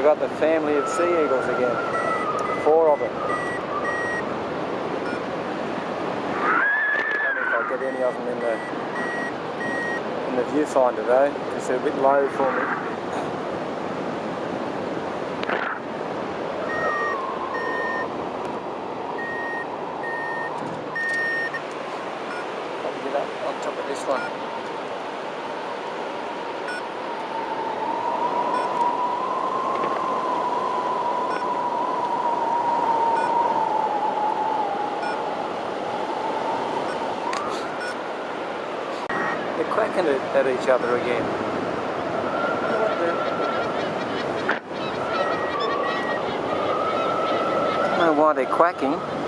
got the family of sea eagles again. Four of them. I don't know if I'll get any of them in the in the viewfinder though, they're a bit low for me. On top of this one. Quacking at each other again. I don't know why they're quacking.